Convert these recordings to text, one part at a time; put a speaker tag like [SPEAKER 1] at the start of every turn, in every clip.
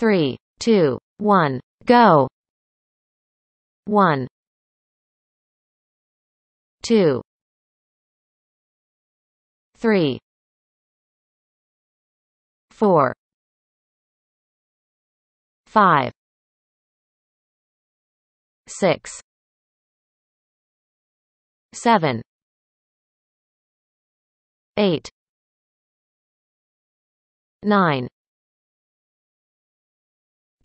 [SPEAKER 1] three, two, one, go. One, two, three, four, five, six, seven, eight, nine,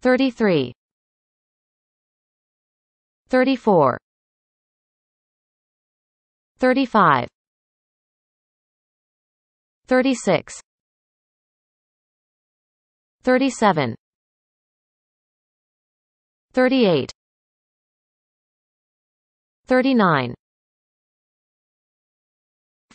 [SPEAKER 1] twenty-three, twenty-four, twenty-five, twenty-six, twenty-seven, twenty-eight, twenty-nine, thirty, thirty-one, thirty-two, thirty-three, thirty-four,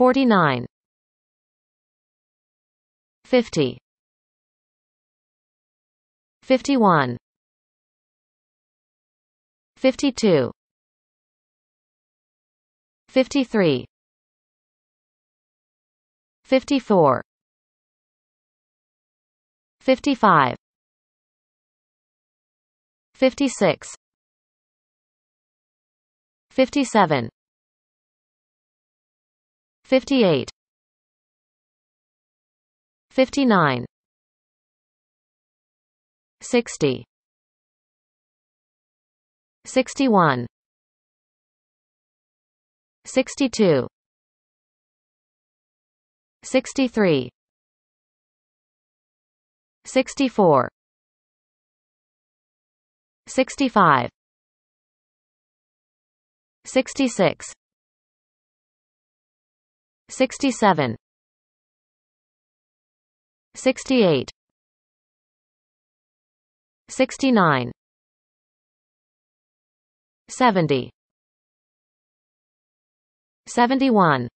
[SPEAKER 1] forty-five, forty-six, forty-seven, forty-eight, forty-nine, fifty, fifty-one, fifty-two, fifty-three, fifty-four, fifty-five, fifty-six, fifty-seven, fifty-eight, fifty-nine, sixty, sixty-one, sixty-two, sixty-three, sixty-four, sixty-five, sixty-six, sixty-seven, sixty-eight, sixty-nine, seventy, seventy-one,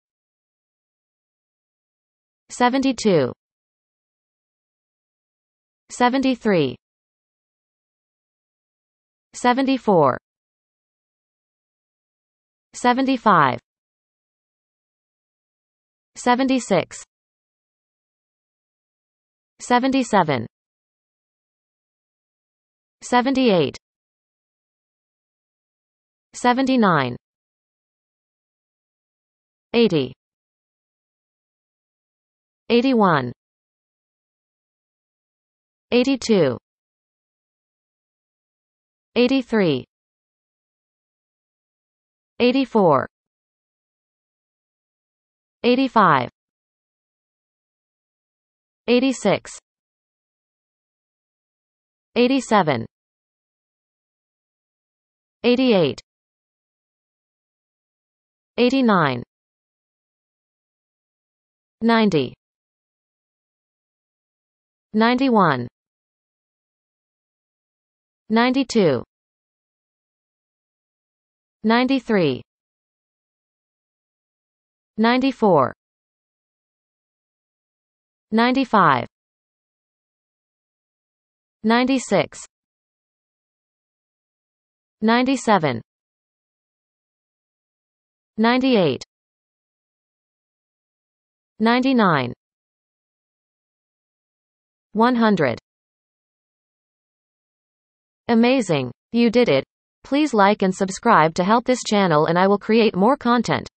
[SPEAKER 1] seventy-two, seventy-three, seventy-four, seventy-five, seventy-six, seventy-seven, seventy-eight, seventy-nine, eighty, eighty-one, eighty-two, eighty-three, eighty-four, eighty-five, eighty-six, eighty-seven, eighty-eight, eighty-nine, ninety, ninety-one, 92 93 94 95 96 97 98 99 100 Amazing. You did it. Please like and subscribe to help this channel and I will create more content.